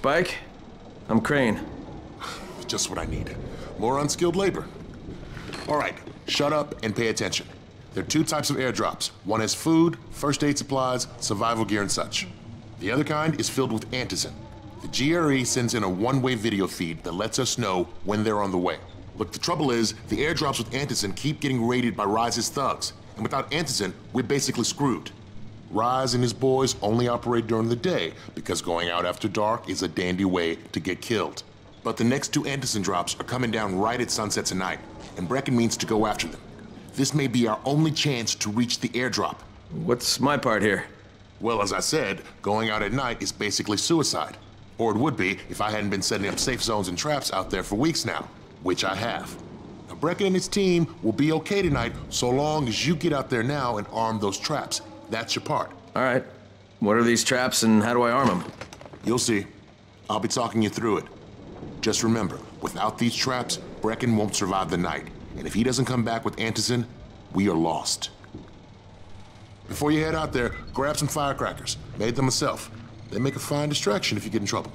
Spike. I'm Crane. Just what I need. More unskilled labor. All right, shut up and pay attention. There are two types of airdrops. One has food, first aid supplies, survival gear, and such. The other kind is filled with antizin. The GRE sends in a one-way video feed that lets us know when they're on the way. Look, the trouble is, the airdrops with antizin keep getting raided by Rais's thugs, and without antizin, we're basically screwed. Rais and his boys only operate during the day because going out after dark is a dandy way to get killed. But the next two Antizin drops are coming down right at sunset tonight, and Brecken means to go after them. This may be our only chance to reach the airdrop. What's my part here? Well, as I said, going out at night is basically suicide. Or it would be if I hadn't been setting up safe zones and traps out there for weeks now, which I have. Now, Brecken and his team will be okay tonight so long as you get out there now and arm those traps. That's your part. All right. What are these traps and how do I arm them? You'll see. I'll be talking you through it. Just remember, without these traps, Brecken won't survive the night. And if he doesn't come back with Antizin, we are lost. Before you head out there, grab some firecrackers. Made them myself. They make a fine distraction if you get in trouble.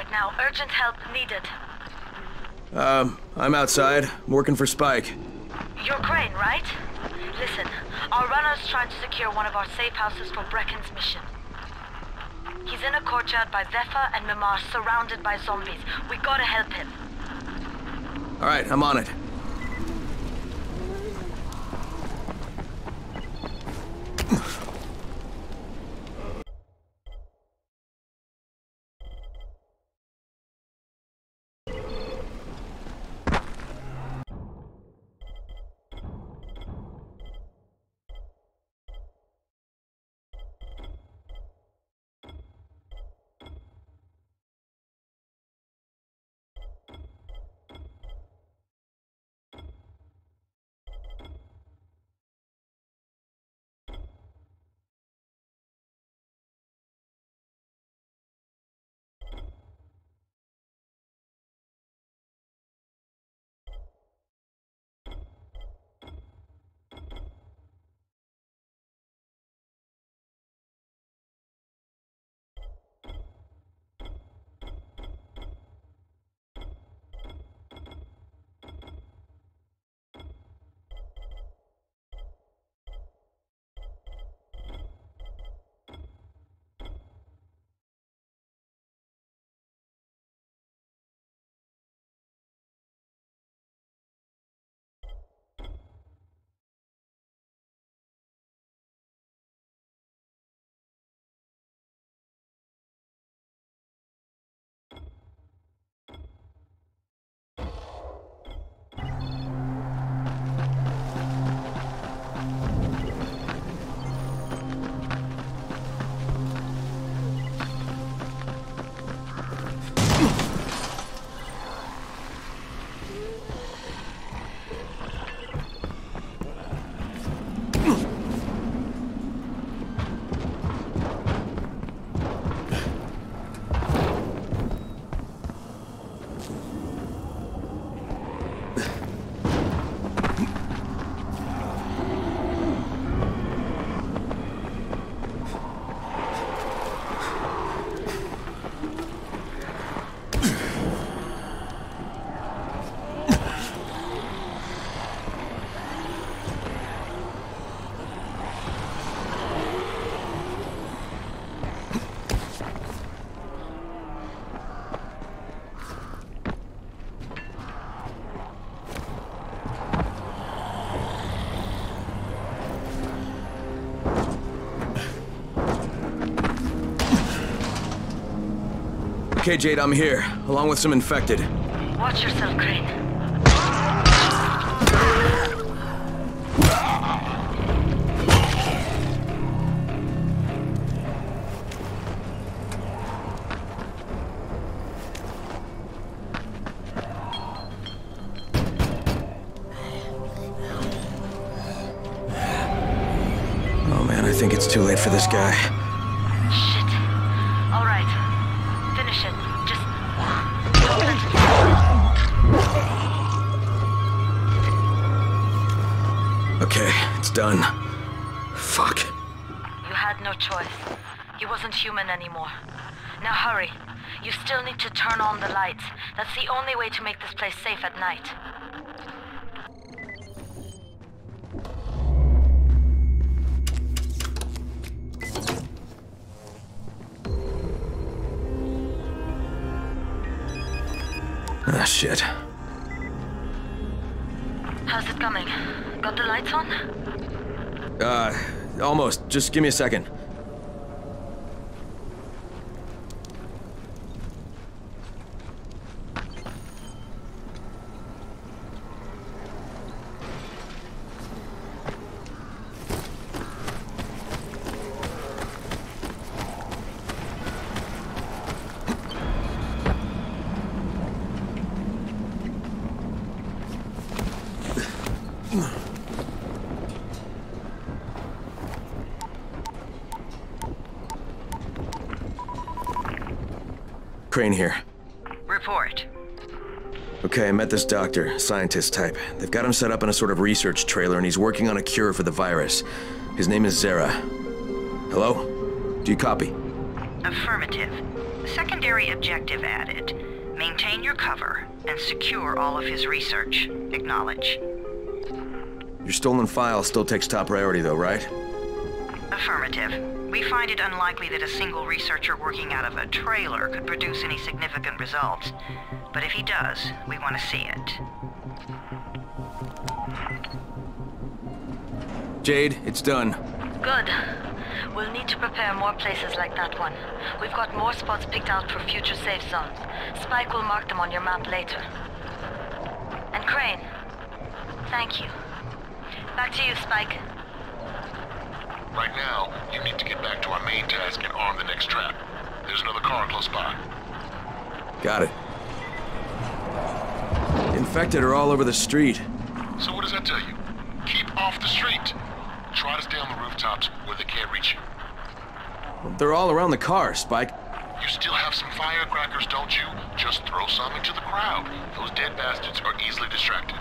Right now? Urgent help needed. Um, I'm outside, I'm working for Spike. You're Crane, right? Listen, our runner's trying to secure one of our safe houses for Brecken's mission. He's in a courtyard by Vefa and Mimar, surrounded by zombies. We gotta help him. All right, I'm on it. Okay, Jade, I'm here, along with some infected. Watch yourself, Crane. Oh man, I think it's too late for this guy. Done. Fuck. You had no choice. He wasn't human anymore. Now hurry. You still need to turn on the lights. That's the only way to make this place safe at night. Ah, shit. How's it coming? Got the lights on? Uh, almost. Just give me a second. Crane here. Report. Okay, I met this doctor, scientist type. They've got him set up in a sort of research trailer, and he's working on a cure for the virus. His name is Zere. Hello? Do you copy? Affirmative. Secondary objective added. Maintain your cover and secure all of his research. Acknowledge. Your stolen file still takes top priority, though, right? Affirmative. We find it unlikely that a single researcher working out of a trailer could produce any significant results. But if he does, we want to see it. Jade, it's done. Good. We'll need to prepare more places like that one. We've got more spots picked out for future safe zones. Spike will mark them on your map later. And Crane, thank you. Back to you, Spike. Right now, you need to get back to our main task and arm the next trap. There's another car close by. Got it. Infected are all over the street. So what does that tell you? Keep off the street. Try to stay on the rooftops where they can't reach you. They're all around the car, Spike. You still have some firecrackers, don't you? Just throw some into the crowd. Those dead bastards are easily distracted.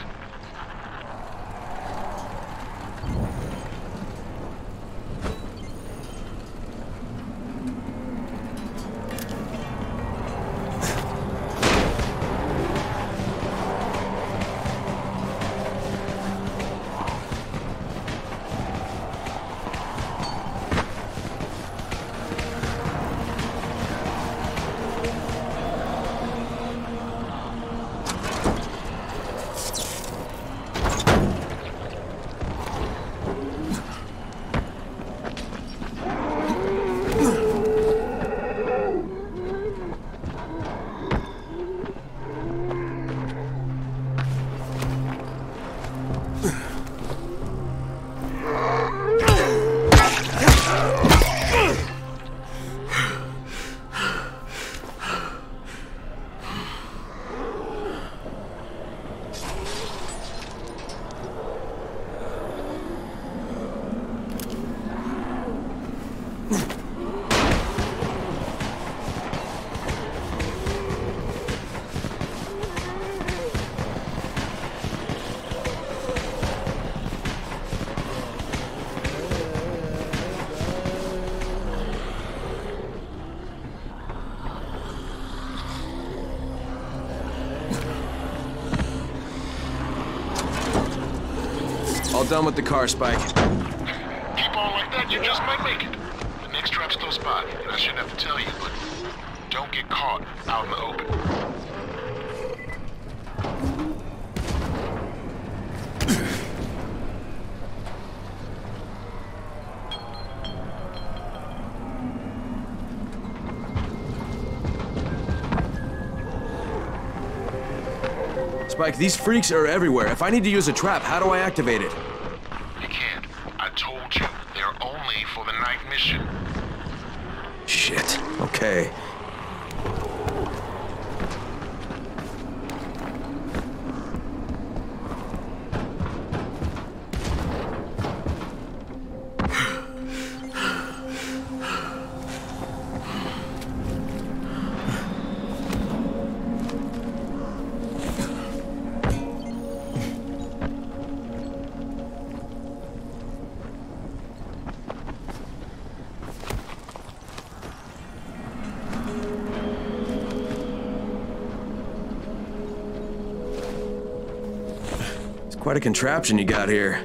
All done with the car, Spike. Keep on like that, you just might make it. Next trap's close by, and I shouldn't have to tell you, but don't get caught out in the open. Spike, these freaks are everywhere. If I need to use a trap, how do I activate it? They're only for the night mission. Shit. Okay. Quite a contraption you got here.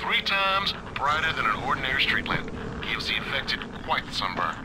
Three times brighter than an ordinary street lamp. Gives the infected quite the sunburn.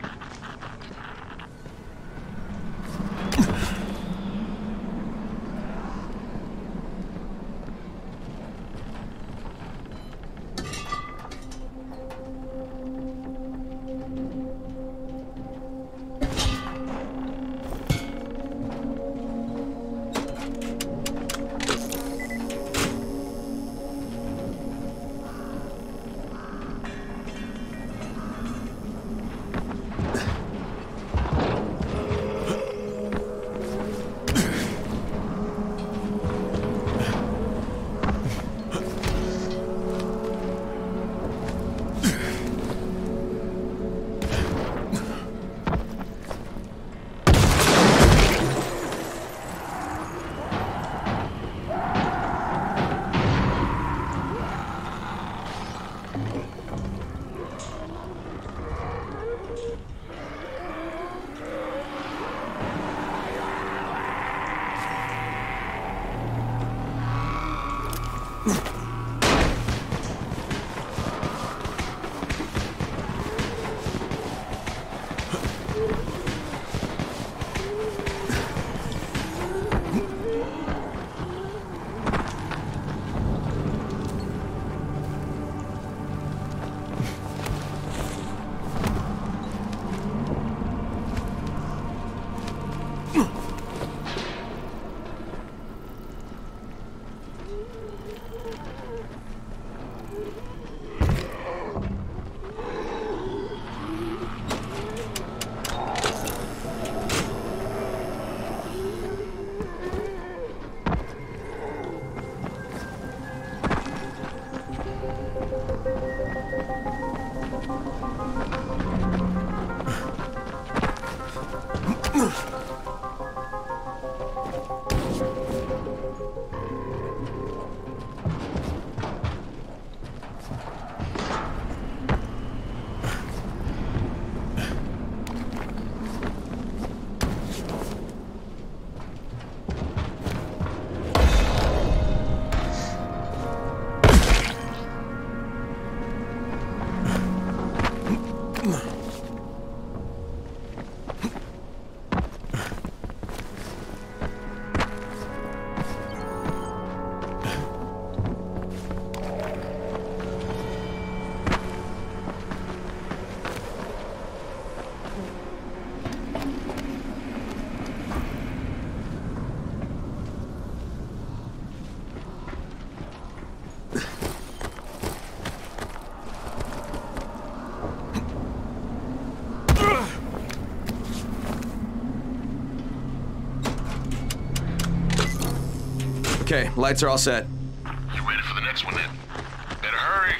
Lights are all set. You ready for the next one then? Better hurry.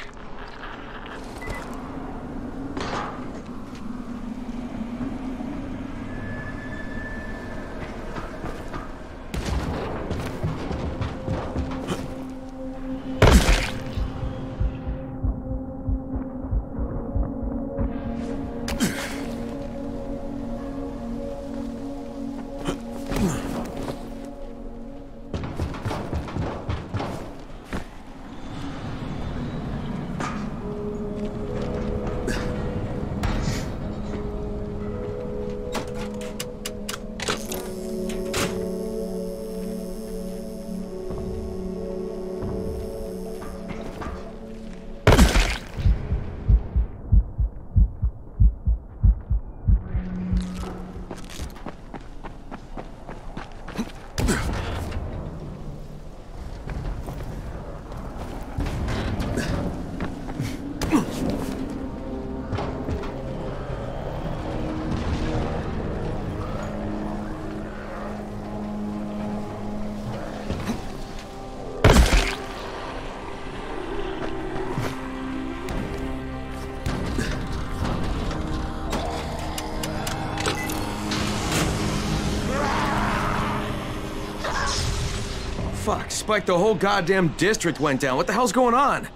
looks like the whole goddamn district went down. What the hell's going on?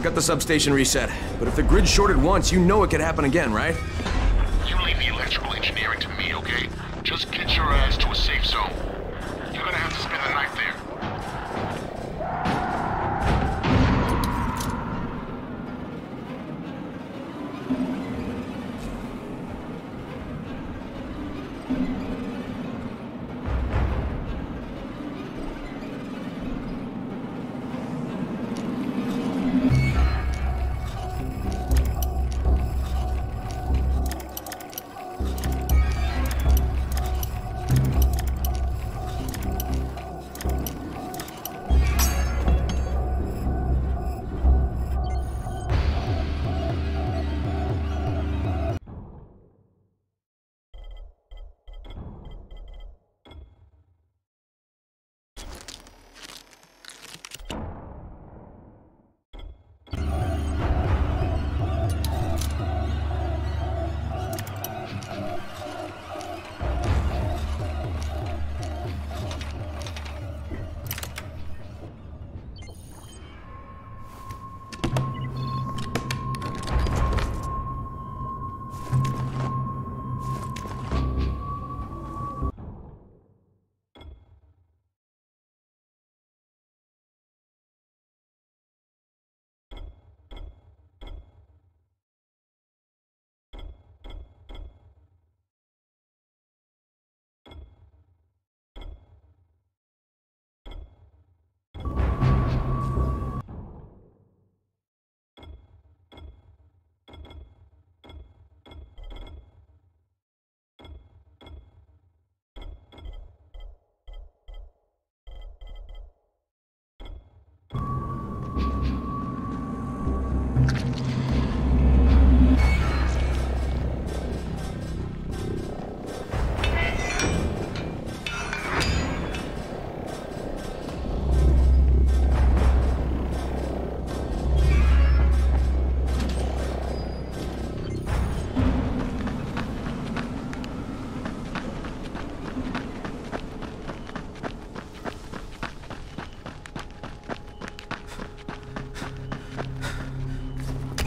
I've got the substation reset. But if the grid shorted once, you know it could happen again, right?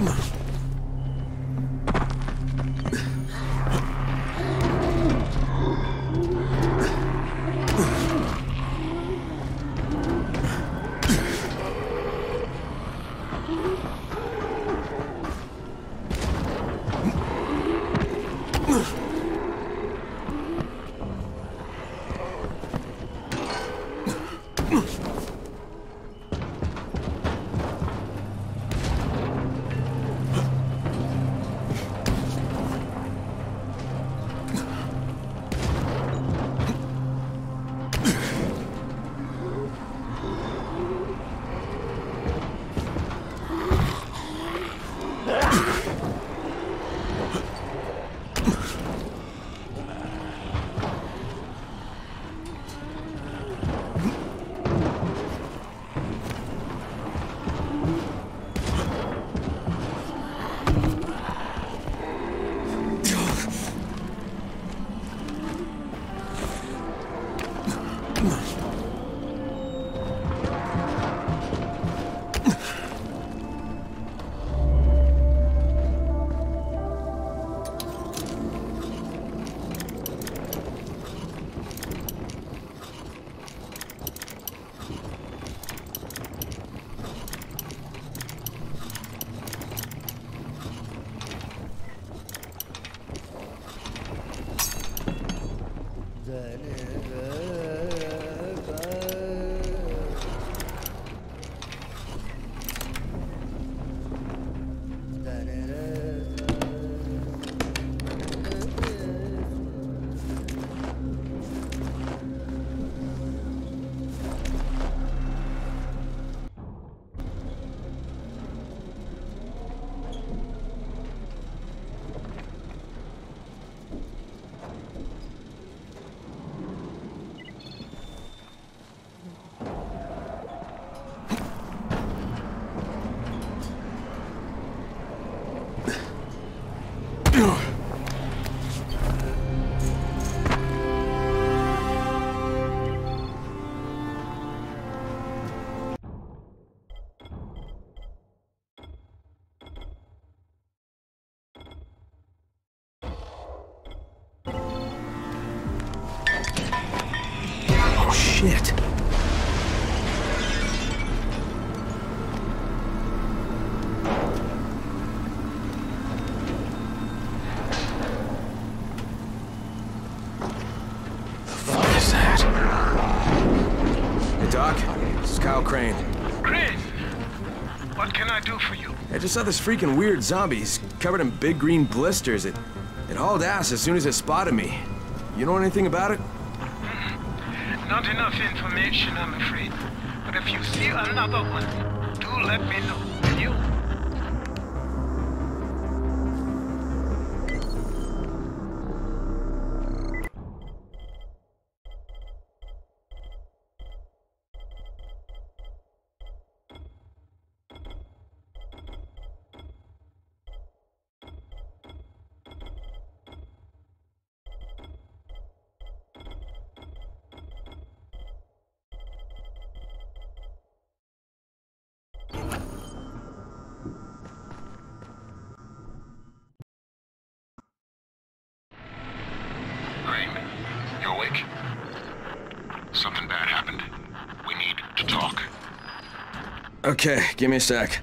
Oh, what can I do for you? I just saw this freaking weird zombie. He's covered in big green blisters. It, it hauled ass as soon as it spotted me. You know anything about it? Hmm. Not enough information, I'm afraid. But if you see another one, do let me know, Okay, give me a sec.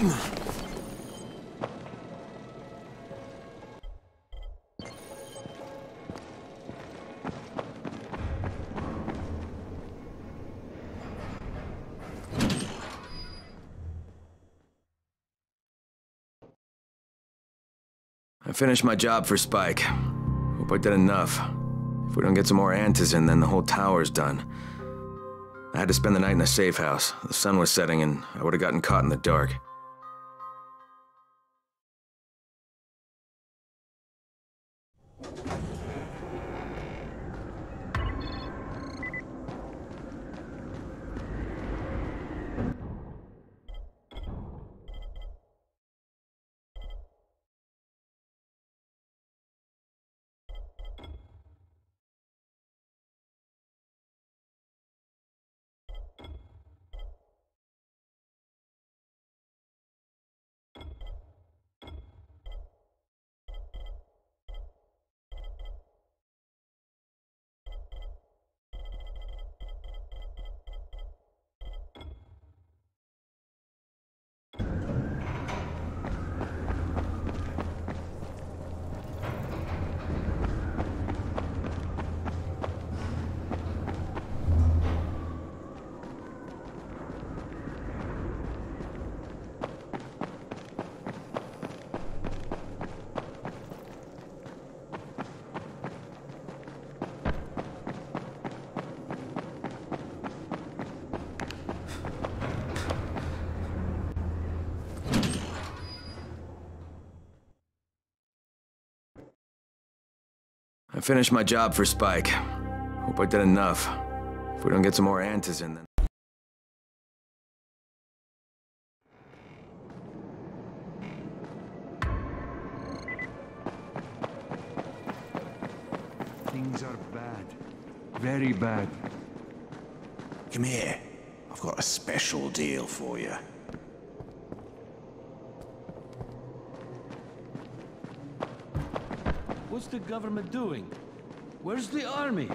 I finished my job for Spike. Hope I did enough. If we don't get some more Antizin, then the whole tower's done. I had to spend the night in a safe house. The sun was setting and I would have gotten caught in the dark. Finished my job for Spike. Hope I did enough. If we don't get some more Antizin, then... Things are bad. Very bad. Come here. I've got a special deal for you. What's the government doing? Where's the army?